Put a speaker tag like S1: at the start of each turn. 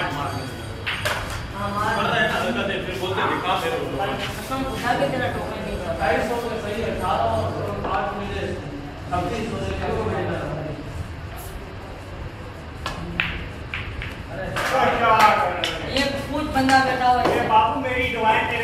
S1: आठ मार
S2: हाँ मार
S1: है ना हल्का दे फिर बोलते हैं कहाँ फेरो
S2: कसम उठा के तेरा टोकन नहीं था।
S3: ढाई सौ में सही है अठारह और आठ मुझे छब्बीस सौ से क्या होगा
S2: ये कुछ बंदा बैठा हुआ है।
S1: बापू मेरी दुआएँ तेरे